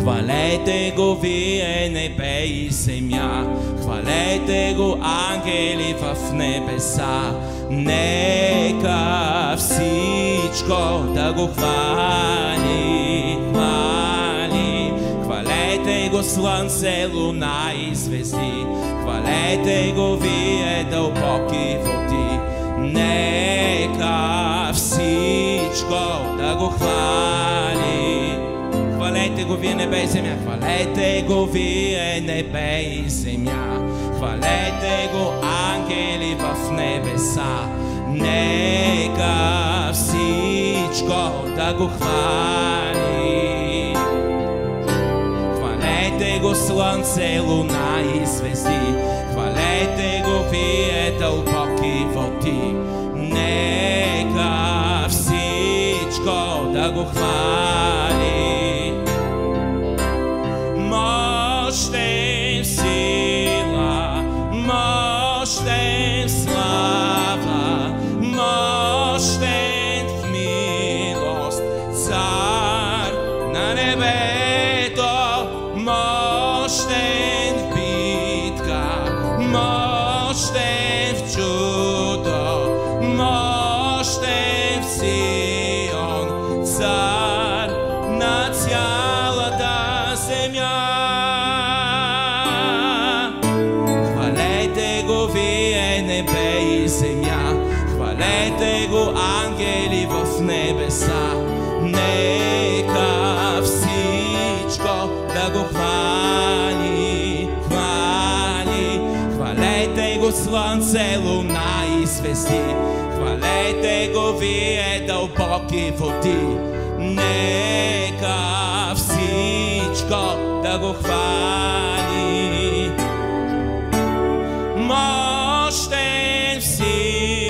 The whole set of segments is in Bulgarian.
Хвалете го вие небе и земя, хвалете го ангели в небеса. Нека всичко да го хвали, хвали. Хвалете го слънце, луна и звезди, хвалете го вие дълбоки води. Нека всичко да го хвали. Хвалете го вие небе и земя, хвалете го вие небе и земя. Хвалете го ангели в небеса. Нека всичко да го хвали. Хвалете го слънце, луна и звезди. Хвалете го вие дълбоки води. Нека всичко да го хвали. Мощен в слава, мощен в милост, цар на небето, мощен в битка, мощен земя, хвалете го ангели в небеса. Нека всичко да го хвали, хвали. Хвалете го слънце, луна и звезди, хвалете го вие дълбоки води. Нека всичко да го хвали. Мощен в сила,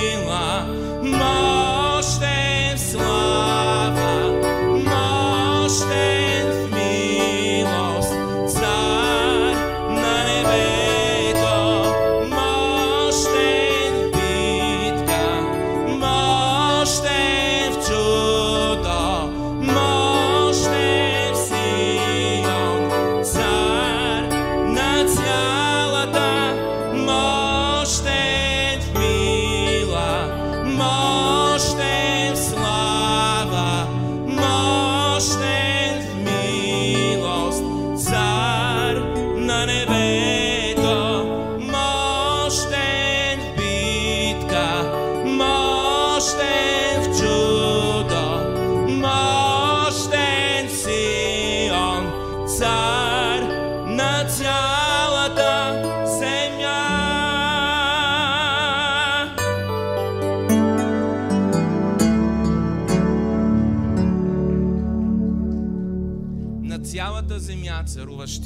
на небето, мощен в чудо, мощен на цялата земя. На цялата земя царуваш.